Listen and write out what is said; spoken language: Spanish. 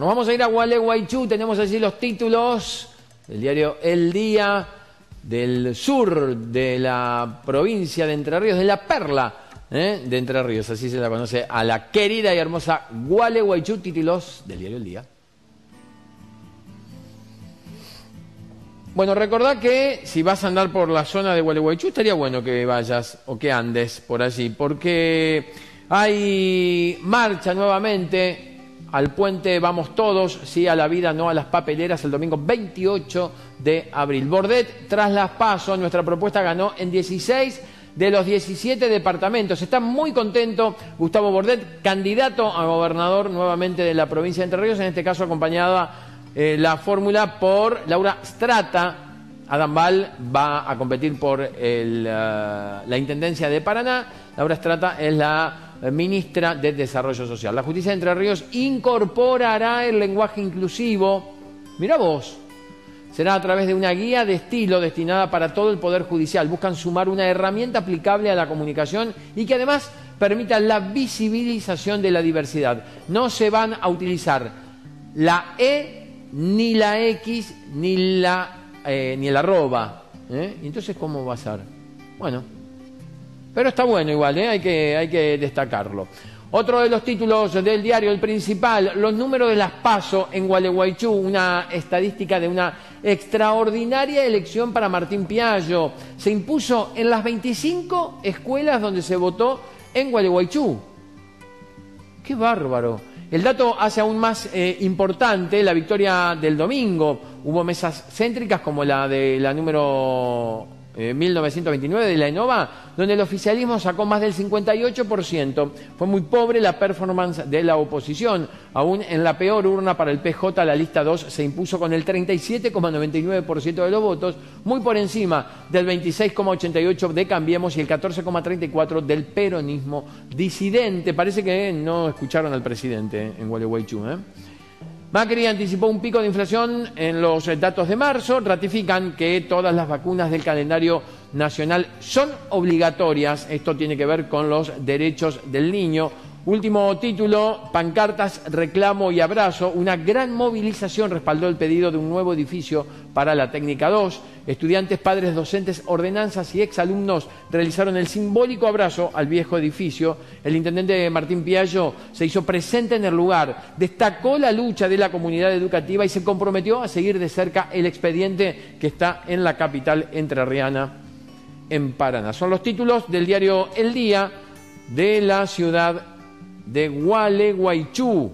Nos vamos a ir a Gualeguaychú, tenemos allí los títulos del diario El Día del sur de la provincia de Entre Ríos, de la perla ¿eh? de Entre Ríos, así se la conoce a la querida y hermosa Gualeguaychú, títulos del diario El Día. Bueno, recordad que si vas a andar por la zona de Gualeguaychú, estaría bueno que vayas o que andes por allí, porque hay marcha nuevamente al puente vamos todos, sí a la vida, no a las papeleras, el domingo 28 de abril. Bordet, tras las pasos, nuestra propuesta ganó en 16 de los 17 departamentos. Está muy contento Gustavo Bordet, candidato a gobernador nuevamente de la provincia de Entre Ríos, en este caso acompañada eh, la fórmula por Laura Strata. Adam Val va a competir por eh, la Intendencia de Paraná. Laura Strata es la ministra de Desarrollo Social. La justicia de Entre Ríos incorporará el lenguaje inclusivo. Mira vos. Será a través de una guía de estilo destinada para todo el Poder Judicial. Buscan sumar una herramienta aplicable a la comunicación y que además permita la visibilización de la diversidad. No se van a utilizar la E, ni la X, ni la eh, ni el arroba. ¿eh? Entonces, ¿cómo va a ser? Bueno, pero está bueno igual, ¿eh? hay, que, destacarlo. Otro de los títulos del diario, el principal, los números de las PASO en Gualeguaychú, una estadística de una extraordinaria elección para Martín Piallo. Se impuso en las 25 escuelas donde se votó en Gualeguaychú. ¡Qué bárbaro! El dato hace aún más eh, importante la victoria del domingo. Hubo mesas céntricas como la de la número 1929 de la ENOVA, donde el oficialismo sacó más del 58%. Fue muy pobre la performance de la oposición. Aún en la peor urna para el PJ, la lista 2 se impuso con el 37,99% de los votos, muy por encima del 26,88% de Cambiemos y el 14,34% del peronismo disidente. Parece que no escucharon al presidente en Gualeguaychú. ¿eh? Macri anticipó un pico de inflación en los datos de marzo, ratifican que todas las vacunas del calendario nacional son obligatorias, esto tiene que ver con los derechos del niño, Último título, pancartas, reclamo y abrazo. Una gran movilización respaldó el pedido de un nuevo edificio para la técnica 2. Estudiantes, padres, docentes, ordenanzas y exalumnos realizaron el simbólico abrazo al viejo edificio. El intendente Martín Piallo se hizo presente en el lugar, destacó la lucha de la comunidad educativa y se comprometió a seguir de cerca el expediente que está en la capital entrerriana, en Paraná. Son los títulos del diario El Día de la ciudad de Gualeguaychú.